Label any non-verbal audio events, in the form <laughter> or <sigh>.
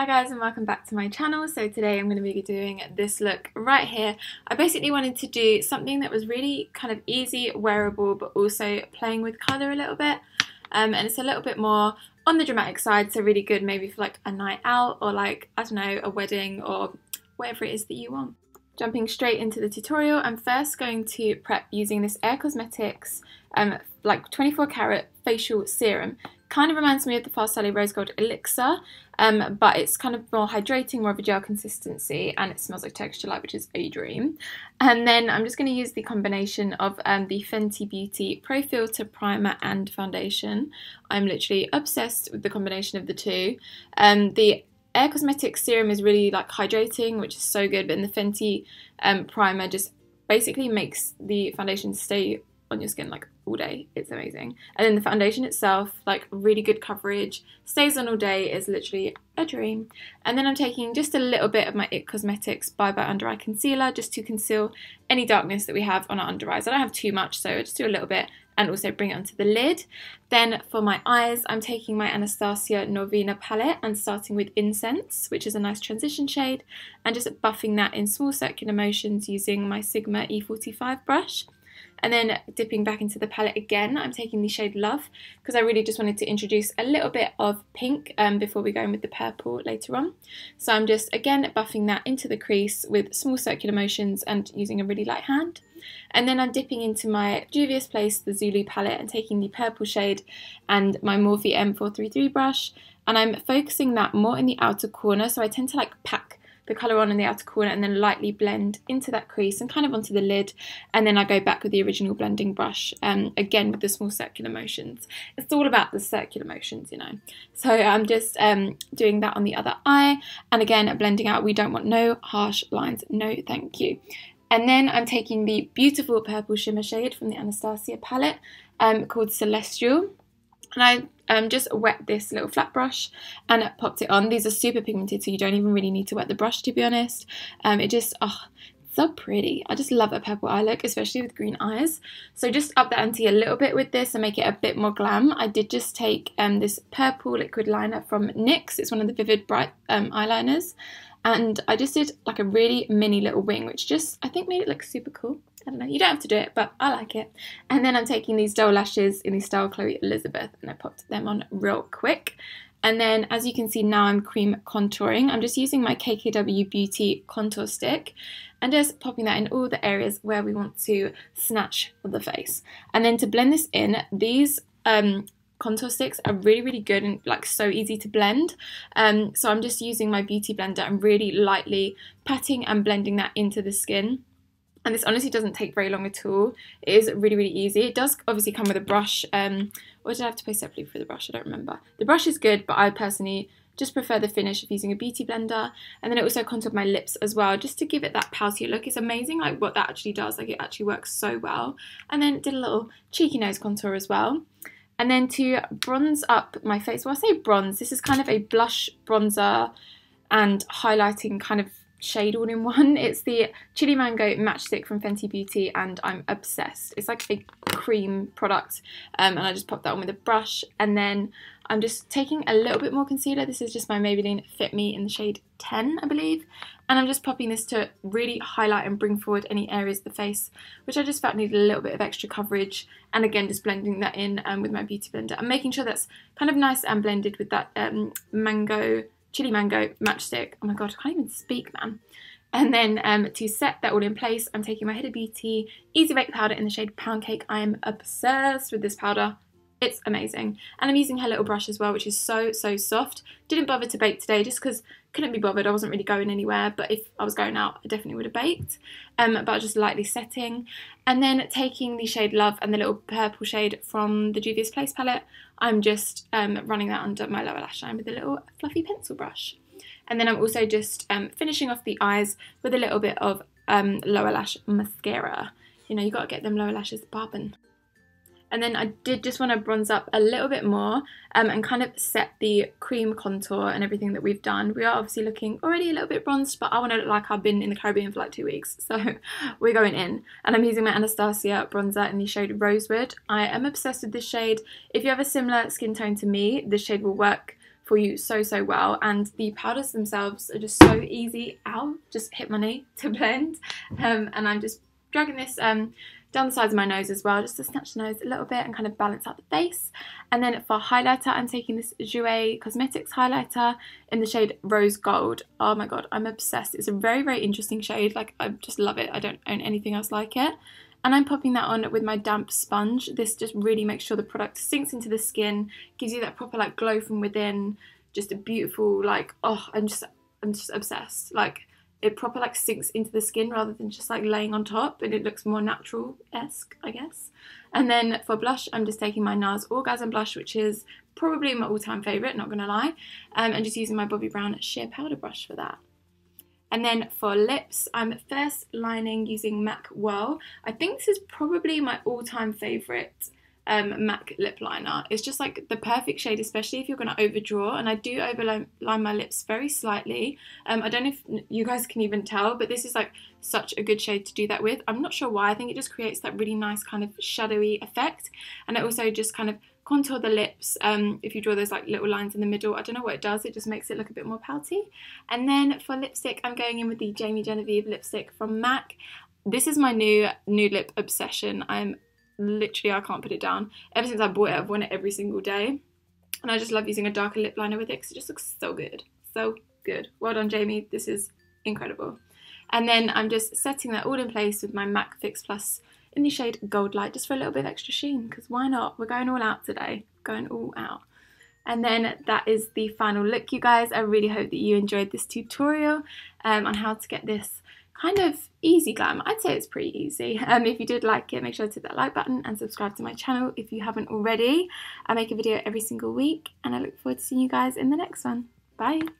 Hi guys and welcome back to my channel. So today I'm going to be doing this look right here. I basically wanted to do something that was really kind of easy, wearable, but also playing with colour a little bit. Um, and it's a little bit more on the dramatic side, so really good maybe for like a night out or like, I don't know, a wedding or whatever it is that you want. Jumping straight into the tutorial, I'm first going to prep using this Air Cosmetics um, like 24 karat facial serum. Kind of reminds me of the Farsali Rose Gold Elixir, um, but it's kind of more hydrating, more of a gel consistency, and it smells like Turkish Delight, which is a dream. And then I'm just going to use the combination of um, the Fenty Beauty Pro Filtr Primer and Foundation. I'm literally obsessed with the combination of the two. Um, the Air Cosmetics serum is really like hydrating, which is so good, but in the Fenty um, primer just basically makes the foundation stay on your skin like all day. It's amazing. And then the foundation itself, like really good coverage, stays on all day, is literally a dream. And then I'm taking just a little bit of my IT Cosmetics Bye Bye Under Eye Concealer just to conceal any darkness that we have on our under eyes. I don't have too much, so I just do a little bit and also bring it onto the lid. Then for my eyes, I'm taking my Anastasia Norvina palette and starting with Incense, which is a nice transition shade, and just buffing that in small circular motions using my Sigma E45 brush. And then dipping back into the palette again, I'm taking the shade Love because I really just wanted to introduce a little bit of pink um, before we go in with the purple later on. So I'm just again buffing that into the crease with small circular motions and using a really light hand. And then I'm dipping into my Juvia's Place, the Zulu palette, and taking the purple shade and my Morphe M433 brush. And I'm focusing that more in the outer corner, so I tend to like pack the colour on in the outer corner and then lightly blend into that crease and kind of onto the lid and then I go back with the original blending brush um, again with the small circular motions. It's all about the circular motions you know. So I'm just um, doing that on the other eye and again blending out we don't want no harsh lines no thank you. And then I'm taking the beautiful purple shimmer shade from the Anastasia palette um, called Celestial and I um, just wet this little flat brush and popped it on. These are super pigmented, so you don't even really need to wet the brush, to be honest. Um, it just, oh, so pretty. I just love a purple eye look, especially with green eyes. So just up the ante a little bit with this and make it a bit more glam. I did just take um, this purple liquid liner from NYX. It's one of the Vivid Bright um, eyeliners. And I just did like a really mini little wing, which just, I think made it look super cool. I don't know, you don't have to do it, but I like it. And then I'm taking these doll lashes in the style Chloe Elizabeth and I popped them on real quick. And then as you can see now I'm cream contouring. I'm just using my KKW Beauty contour stick and just popping that in all the areas where we want to snatch the face. And then to blend this in, these um, contour sticks are really really good and like so easy to blend um, so I'm just using my beauty blender and really lightly patting and blending that into the skin and this honestly doesn't take very long at all. It is really, really easy. It does obviously come with a brush. Um, or did I have to pay separately for the brush? I don't remember. The brush is good, but I personally just prefer the finish of using a beauty blender. And then it also contoured my lips as well, just to give it that pouty look. It's amazing, like what that actually does. Like it actually works so well. And then did a little cheeky nose contour as well. And then to bronze up my face, well I say bronze, this is kind of a blush bronzer and highlighting kind of shade all in one. <laughs> It's the Chili Mango Matchstick from Fenty Beauty and I'm obsessed. It's like a cream product um, and I just popped that on with a brush and then I'm just taking a little bit more concealer. This is just my Maybelline Fit Me in the shade 10 I believe and I'm just popping this to really highlight and bring forward any areas of the face which I just felt needed a little bit of extra coverage and again just blending that in um, with my beauty blender and making sure that's kind of nice and blended with that um, mango chili mango matchstick. Oh my god, I can't even speak, man. And then um, to set that all in place, I'm taking my Huda Beauty Easy Bake Powder in the shade Pound Cake. I am obsessed with this powder. It's amazing. And I'm using her little brush as well, which is so, so soft. Didn't bother to bake today just because couldn't be bothered. I wasn't really going anywhere, but if I was going out, I definitely would have baked. Um, but just lightly setting. And then taking the shade Love and the little purple shade from the Juvia's Place palette, I'm just um, running that under my lower lash line with a little fluffy pencil brush. And then I'm also just um, finishing off the eyes with a little bit of um, lower lash mascara. You know, you got to get them lower lashes popping. And then I did just want to bronze up a little bit more um, and kind of set the cream contour and everything that we've done. We are obviously looking already a little bit bronzed, but I want to look like I've been in the Caribbean for like two weeks. So <laughs> we're going in. And I'm using my Anastasia bronzer in the shade Rosewood. I am obsessed with this shade. If you have a similar skin tone to me, this shade will work for you so so well and the powders themselves are just so easy ow just hit my knee to <laughs> blend um, and I'm just dragging this um, down the sides of my nose as well just to snatch the nose a little bit and kind of balance out the face. And then for highlighter I'm taking this Jouer Cosmetics highlighter in the shade Rose Gold. Oh my god I'm obsessed. It's a very very interesting shade. Like I just love it. I don't own anything else like it. And I'm popping that on with my damp sponge. This just really makes sure the product sinks into the skin, gives you that proper like glow from within, just a beautiful like oh I'm just I'm just obsessed. Like it proper like sinks into the skin rather than just like laying on top and it looks more natural-esque I guess. And then for blush I'm just taking my NARS Orgasm blush which is probably my all-time favourite, not gonna lie, um, and just using my Bobbi Brown sheer powder brush for that. And then for lips, I'm first lining using MAC Whirl. I think this is probably my all-time favourite um, MAC lip liner. It's just like the perfect shade, especially if you're going to overdraw. And I do overline my lips very slightly. Um, I don't know if you guys can even tell, but this is like such a good shade to do that with. I'm not sure why. I think it just creates that really nice kind of shadowy effect. And it also just kind of contour the lips um, if you draw those like little lines in the middle. I don't know what it does, it just makes it look a bit more pouty. And then for lipstick, I'm going in with the Jamie Genevieve lipstick from MAC. This is my new new lip obsession. I'm literally, I can't put it down. Ever since I bought it, I've worn it every single day. And I just love using a darker lip liner with it because it just looks so good. So good. Well done, Jamie. This is incredible. And then I'm just setting that all in place with my MAC Fix Plus in the shade Gold Light just for a little bit of extra sheen because why not? We're going all out today, going all out. And then that is the final look, you guys. I really hope that you enjoyed this tutorial um, on how to get this kind of easy glam. I'd say it's pretty easy. <laughs> Um, if you did like it, make sure to hit that like button and subscribe to my channel if you haven't already. I make a video every single week and I look forward to seeing you guys in the next one. Bye!